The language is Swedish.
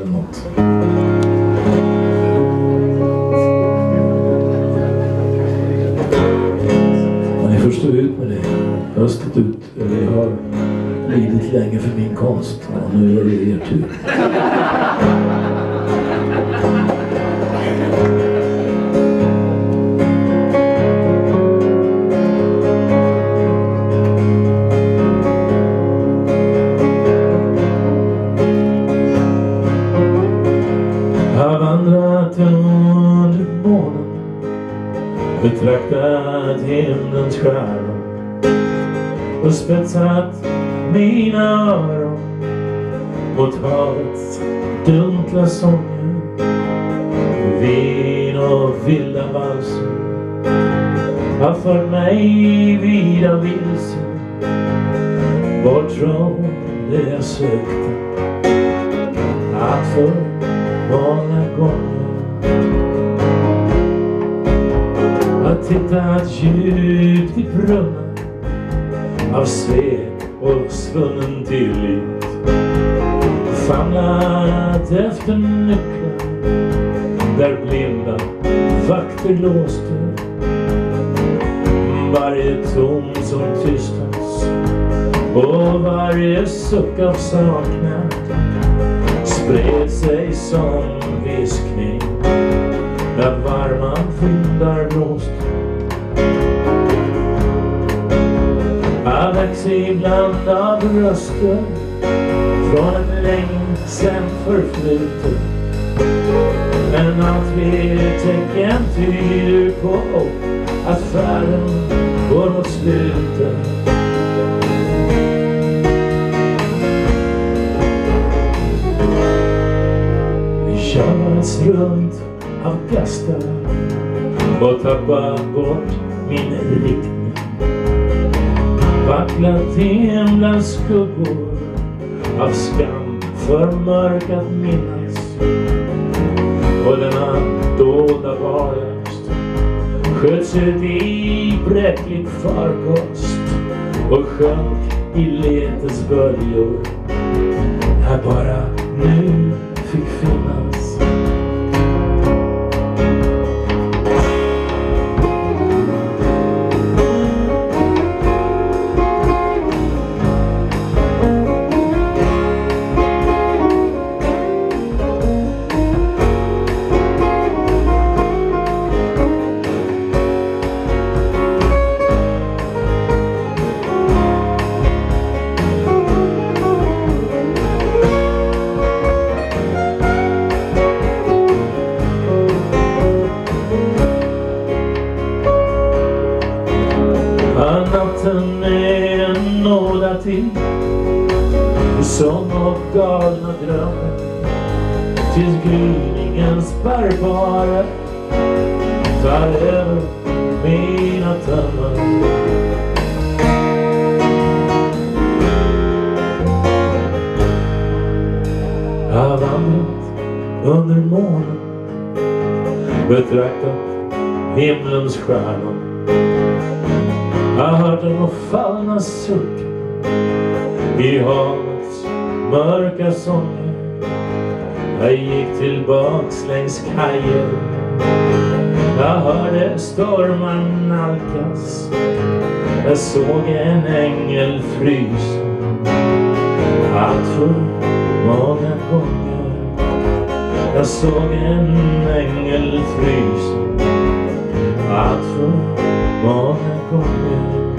eller något. Men ni får stå ut med det. Jag har stått ut, eller jag har lidit länge för min konst. Och nu är det er tur. Månen Betraktat himlens stjärnor Och spetsat mina öron Mot havets dunkla sånger. Vin och vilda valser Har fört mig vida vilse Bort från det jag sökte Att för många gånger. Tittat djupt i brunnen Av svek och svunnen tillit Famlat efter nycklar Där blinda vakter låste Varje ton som tystas Och varje suck av saknad spred sig som viskning när varma vindar blåste. Jag ibland av röster från ett länge sen förflutet. Men allt fler tecken tyder på att färden går mot slutet. Vi körs runt av gastar och tappar bort min riktning. Vacklat himlens skuggor av skam förmörkat minnes. Och denna dolda vargast sköts ut i bräcklig farkost och sjönk i letets böljor. Här bara nu Sång och galna drömmar Tills gryningens bärbara tar över mina tömmar Jag har vandrat under månen Betraktat himlens stjärnor. Jag har hört de fallna suck i havet mörka sånger. Jag gick tillbaks längs kajer. Jag hörde stormar nalkas. Jag såg en ängel frysa. Allt för många gånger. Jag såg en ängel frysa. Allt för många gånger